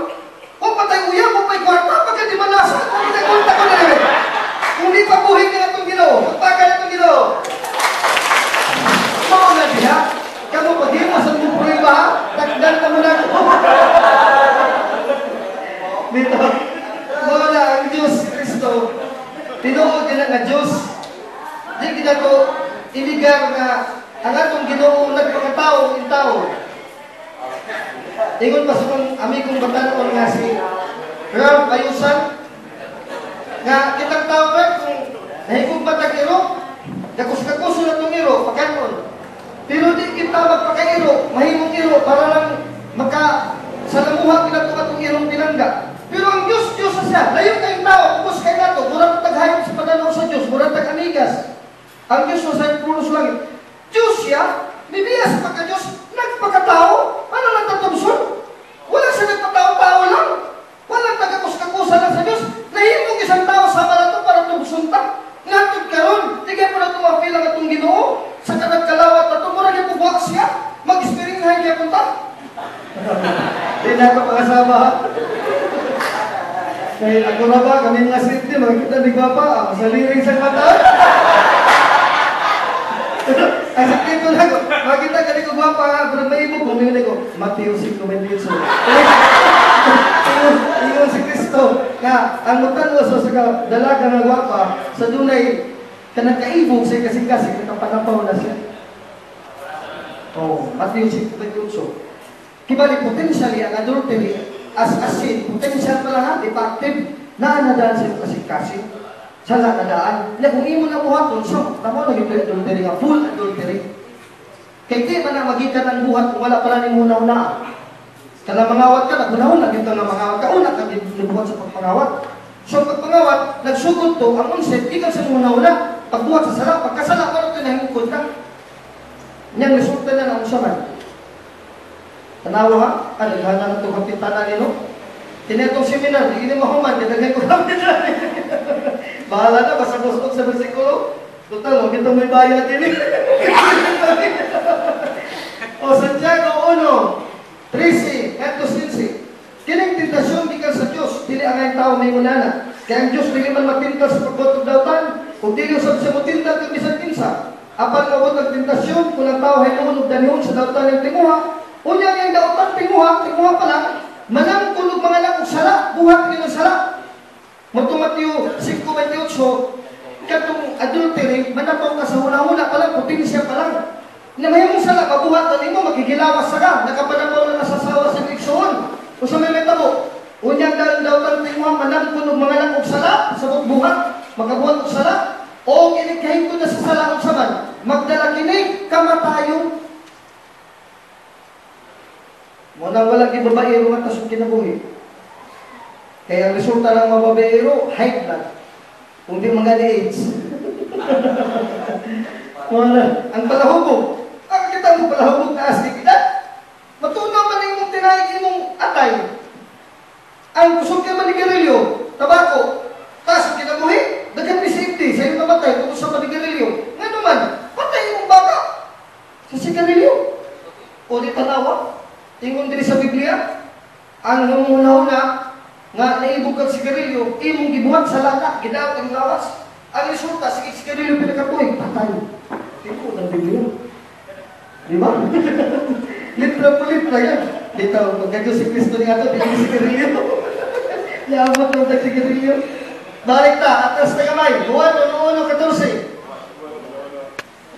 Huwag pa tayo uya, huwag may kwarta, pagka di malasa, kung hindi kwarta ko na rin. Kung di pa buhay ka na itong ginoo, magpagal na itong ginoo. Mga nga diha, kamu pag di mo sa mong problema, ha? Dagdan ka mo na dito. Wala ang Diyos Kristo. Tinuod din nga Diyos. Di kita ko iligar nga ang atong ginoo nagpakatao in tao. Ingon pa sa kong amigong batanon nga si Ralph Ayusan nga kitang tao ba kung nahigong batag iro, kakus-kakuso na itong iro, pagkanon. Pero di kita magpakairo, mahimong iro para lang maka sa lamuha kinato atong irong pinangga. Pero ang Diyos, Diyos sa siya. Layo kayong tao, ubos kayo nato. Murang taghayop sa pananaw sa Diyos. Murang tag-anigas. Ang Diyos sa sa pulos langit. Diyos siya, bibiyas pagka-Diyos, nagpakatao. Ano lang tatumson? Wala siya nagpatao-tao lang. Walang tagakus-kakusa lang sa Diyos. Nahimong isang tao sa malato para tumsunta. Ngatod karon, tigay mo na tumapil ang atong ginoo. Sa kanagkalawat na tumurag yung pagwak siya. Mag-spiring na hindi punta. Hindi na ako pangasama ha. Kaya ako na ba, kami mga safety, makikita di ba pa, ako sa liring sa mata. Ang sakit ko lang, makita ka di ko ba pa, pero may ibo, bumili ko, Matthew 5.28. Iyon si Kristo, nga, ang mutan mo sa sa dalaga ng gwapa, sa dunay, kanang kaibog sa kasing-kasing, nakapanapaw na siya. Oh, Matthew 5.28. Kibali, potentially, ang adultery, as a sin, potential pala ha, defective, na nadaan sa iyong kasing-kasing. Sa nadaan. Na kung imo na buhat doon, so, tamo na yung adultery nga, full adultery. Kaya di man na magikan ang buhat kung wala pala ni muna una. Kana mangawat ka, nagunahon na dito na mangawat ka, una ka ginubuhat sa pagpangawat. So pagpangawat, nagsugod to, ang concept, ikaw sa muna una, pagbuhat sa sala, pagkasala, wala ito nahingkod ka. Yan, resulta na ng usaman. Tanawa ha? Naghanan na itong kapitana nino. Tinetong seminar, hindi ni mahuman, dinagay ko lang. Bahala na, basta gusto sa versikulo. Total, huwag itong may bayad din. o, Santiago 1, 13, eto 15. Kining tentasyon di ka sa Diyos, dili ang tao may munana. Kaya ang Diyos dili man matintal sa pagbotog dautan, kung dili usab siya motintal kag bisan kinsa. Apan mabot ang tentasyon, kung ang tao ay naunod danihon sa dautan ng tinguha, unya ang dautan tinguha, tinguha pa lang, manang kulog mga lakog sala, buhat ng sala. Magto Mateo 5.28, katong adultery, manapaw ka sa hula-hula pa lang, potensya pa lang. Na may mong sala, mabuhat na nimo, magigilawas sa ka, nakapanapaw na nasasawa sa iksoon. O sa may metabo, unyang dahil daw tang tingwang manang kunog mga lakog sala, sa buhat, magabuhat og sala, o kinikahin ko na sa sala og saman, magdala kini, kamatayo. Muna wala kay babaero nga tasong kinabuhi. Kaya ang resulta ng mga babaero, high blood. Kung di mga AIDS. Wala. Ang palahubog. Ang kita mo palahubog na asli kita. Matunaw man yung tinaig mong atay. Ang kusog ka manigarilyo, tabako, tas kinabuhi, dagan ni safety, sa iyong namatay, kung sa manigarilyo. Nga naman, patay mong baka sa sigarilyo. O di tanawa, ingon din sa Biblia, ang nanguna-una, nga naibog kang sigarilyo, imong gibuhat sa lana, gidawat ang lawas. Ang resulta, sige sigarilyo pinakabuhay, patay. Ito ang Biblia. Di ba? litra po litra yan. Dito, pagkago si Kristo ni ato, pinag sigarilyo. Yamat ng tag sigarilyo. Balik ta, atas na kamay. Juan, uno-uno, 14.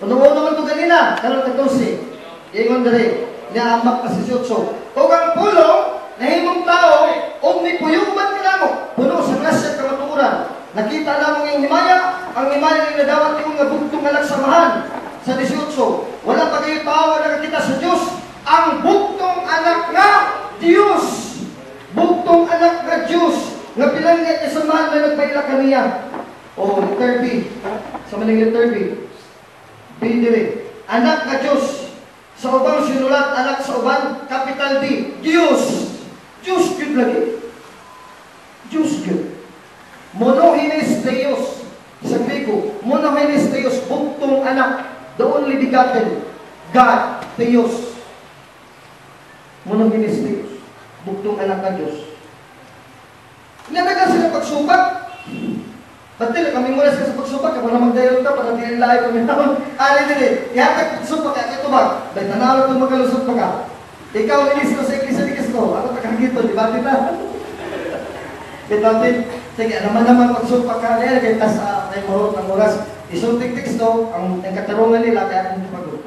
Uno-uno man ito kanina, karon 14. Ingon dali, niamak ka si Siyotso. O ang pulong, nahimong tao, o ni puyong man kinamo, puno sa grasya kamaturan. Nakita namong yung himaya, ang himaya yung nadawat yung nga bugtong alak samahan sa 18. Wala pa kayo tao na nakakita sa Diyos. Ang bugtong anak nga Diyos. Bugtong anak nga Diyos. Nga pinangyat niya sa mahal na nagpaila kaniya. O, letter B. Sa maling letter B. B. Anak nga Diyos. Sa ubang sinulat, anak sa uban, capital D. Diyos. Diyos yun lagi. Diyos yun. Monogenes Deus. Sa Grego, Monogenes Deus, bugtong anak. The only begotten. God, Deus. Monogenes Deus. Bugtong anak ng Diyos. Nanagan sila pagsubak. Batil, kami muna sa pagsubak, kung na magdayon ka, para di lahi kami naman. Ali din eh, ihatag pagsubak, kaya ito ba? Dahil tanaw itong magalusot pa ka. Ikaw, ministro sa Iglesia ano pa kagito, di ba? Di ba? Ito, sige, naman naman pagsubak ka, kaya kaya tas sa may mahot ng oras. Isulting teksto, ang, ang katarungan nila, kaya hindi pagod.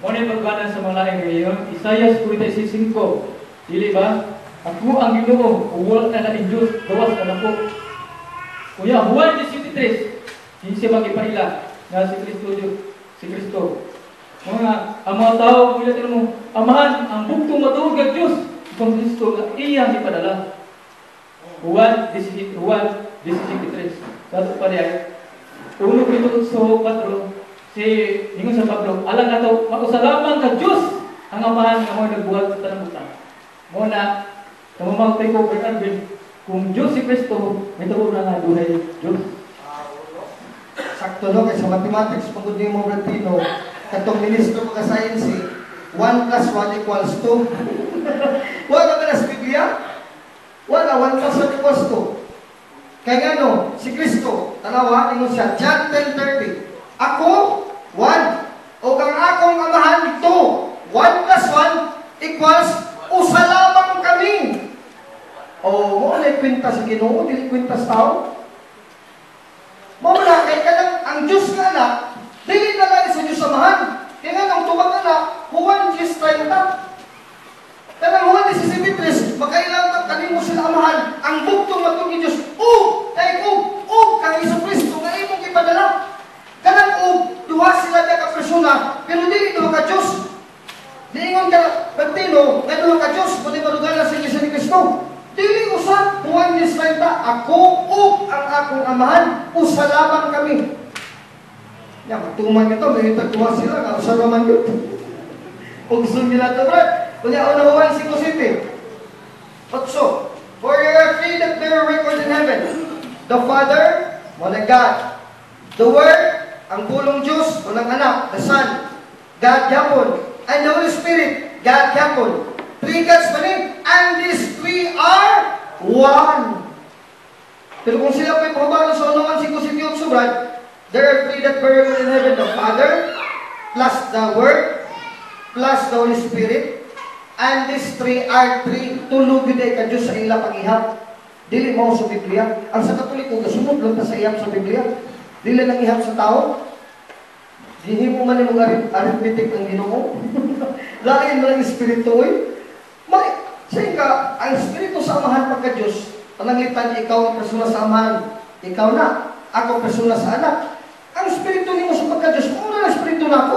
Muna yung pagbanan sa mga lahi ngayon, Isaiah 45, Dili ba? Ako ang ginoo, uwal na na Diyos, gawas ka na po. Kuya, Juan 17, hindi siya magipaila na si Kristo Diyos, si Kristo. Mga, ang mga tao, ilan mo, Amahan, ang buktong matuog ang Diyos, kung Kristo, na iya ipadala. Juan 17, Juan 17, Dato pa niya, ulo ko sa 4, si Ningon sa Pablo, alam na to, mausalaman ka Diyos ang amahan nga mo nagbuhat sa tanang buta. Mo na, namamagtay ko Alvin, kung Diyos si Kristo, may tawag na nga duhay Diyos. Sakto no, kay sa mathematics, pagod niyo mo Brantino, katong ministro ka science, 1 plus 1 equals 2. Wala ba na sa Biblia? Wala, 1 plus 1 equals 2. Kaya nga no, si Kristo, tanawa, ingon siya, John 10.30, Ako, 1. O kang akong amahan, 2. 1 plus 1 equals, usa lamang kami. O, mo na kwenta sa ginoo, dili kwenta sa tao. Mawala kay kanang ang Diyos nga anak, dili na lang sa Diyos samahan. Kaya nga ang tubag anak, Juan 10.30. Kanang Juan 17.3, makailang ka kanimo sila amahan, ang buktong matong ni Diyos, ug, kay ug, ug, kang Iso Kristo, nga imong ipadala. Kanang ug, duha sila ka ka persona, pero dili duha ka Diyos. Diingon ka, Pagtino, nga duha ka Diyos, pwede marugalan sa Iglesia ni Kristo. Dili usa, Juan 10.30, ako ug ang akong amahan, usa lamang kami. Magtuman ito, may tagtuwa sila, nga usa lamang yun. Gusto nila ito, Brad, kunya una Juan 5.7. Otso, for you are three that record in heaven, the Father, walang God, the Word, ang pulong Diyos, walang anak, the Son, God yapon, and the Holy Spirit, God yapon. Three gods pa and these three are one. Pero kung sila po'y pabalo sa unawan 5.7, Brad, there are three that record in heaven, the Father, plus the Word, plus the Holy Spirit, and these three are three, tulog yun ka Diyos sa ila pag-ihap. Dili mo sa Biblia. Ang sa Katoliko, kasunod lang ta sa ihap sa Biblia. Dili lang ihap sa tao. Dili mo man mga arithmetic ng ginoo. Lain mo lang Espiritu, eh. May, siya ka, ang Espiritu sa amahan pagka Diyos, pananglitan ikaw ang persona sa amahan. Ikaw na, ako persona sa anak. Ang Espiritu ni mo sa pagka Diyos, kung na ang Espiritu na ako,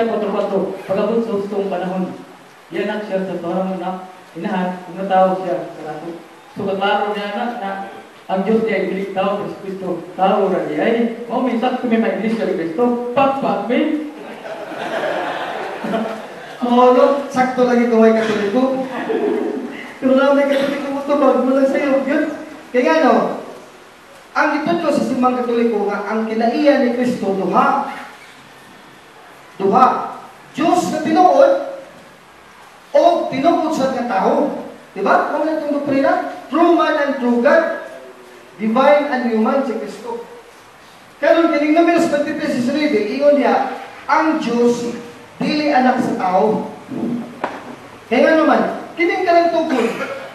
Grasya 4:4. Pagabot sa hustong panahon. Ianak siya sa torang na inahan kung natawag siya sa nato. So kaklaro niya na, na ang Diyos niya dili tao sa Kristo. Tao ra niya ay mo minsan kung may ka ni Kristo. Pak me. Maholo, sakto lagi kaway katoliko. Pero na may katoliko mo to, bago mo lang sa'yo. Yun. Kaya no, ang gitudlo sa simbang katoliko nga, ang kinaiya ni Kristo, duha. Duha. Diyos na tinuod, o tinuod sa nga tao. Diba? Kung na itong doktrina, true man and true God, divine and human si Kristo. Karon kining numeros 23 si Salibe, ingon niya, ang Diyos dili anak sa tao. Kaya nga naman, kining kanang tungkol,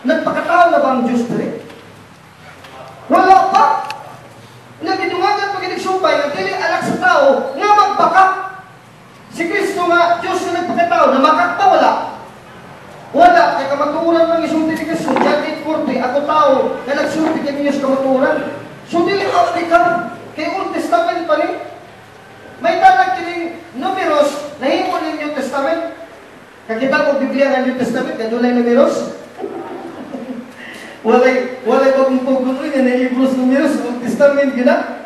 nagpakatao na ba ang Diyos dire? Wala pa! Nagidungagan pag inig-sumpay, nga dili anak sa tao, nga magpaka. Si Kristo nga, Diyos na nagpakatao, na makakta wala. Kaya kamaturan ng isulti ni Kristo, John 8.40, ako tao, na nagsulti kay Diyos kamaturan. So dili ka ka, kay Old Testament pa rin. May tanag kining numeros na himo ng New Testament. Kakita ko Biblia ng New Testament, kadulay numeros. walay walay pagkunoy nga na Hebrews numeros, Old Testament gina.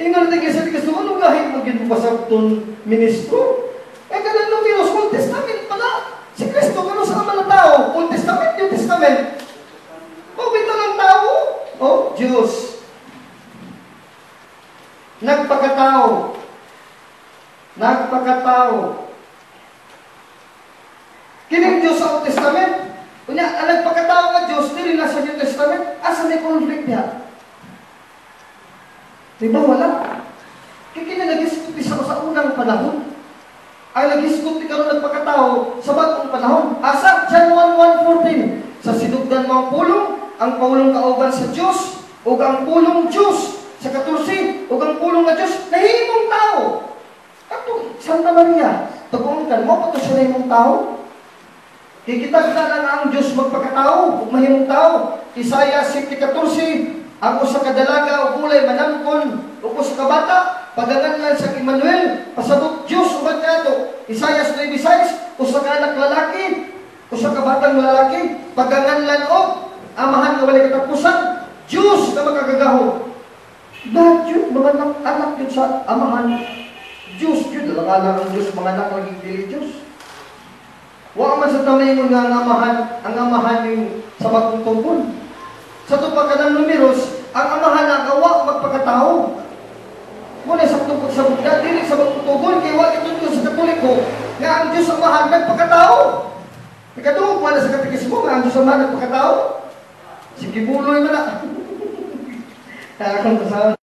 Ingon natin kasi gusto ano gahin mo ginbasag ton ministro. Eh kanang numeros, Old Testament pala. Si Kristo kano sa mga tao, Old Testament, New Testament. Pabito ng tao. Oh, Diyos. Nagpakatao. Nagpakatao. Kining Diyos sa Old Testament. Kunya, ang nagpakatao nga Diyos, dili na sa New Testament, asa may conflict niya? Diba wala? Kaya kinalagiskuti sa sa unang panahon. Ang nagiskuti ka nagpakatao sa bagong panahon. Asa? John 1.1.14 Sa sinugdan mo ang pulong, ang paulong kauban sa Diyos, o ang pulong Diyos sa katursi, o ang pulong nga Diyos, nahimong tao. Ato, Santa Maria, tugon ka, mo pa to siya nahimong tao? Kikita na ang Diyos magpakatao, ug mahimong tao. Isaiah 7:14, ang usa ka dalaga ug ulay manamkon, ug usa ka bata, paganganlan sa Emmanuel, pasabot Diyos ug kadto. Isaiah 9:6, usa ka anak lalaki, usa ka batang lalaki, paganganlan og amahan nga walay katapusan, Diyos na makagagahom. Lahat yun, mga anak, anak yun sa amahan. Diyos yun, alang ang Diyos, mga anak laging dili Diyos. Wa man sa tamay mo nga ang amahan, ang amahan yung sa bagong tungkol. Sa tupa ka ng numeros, ang amahan na gawa magpakatao. Muna sa tungkol sa Buddha, dili sa bagong tungkol, kaya wa ito sa katoliko, nga ang Diyos amahan nagpakatao. Ikatungkol pala sa katikismo, nga ang Diyos amahan nagpakatao. Sige buloy mo na. Kaya akong kasama.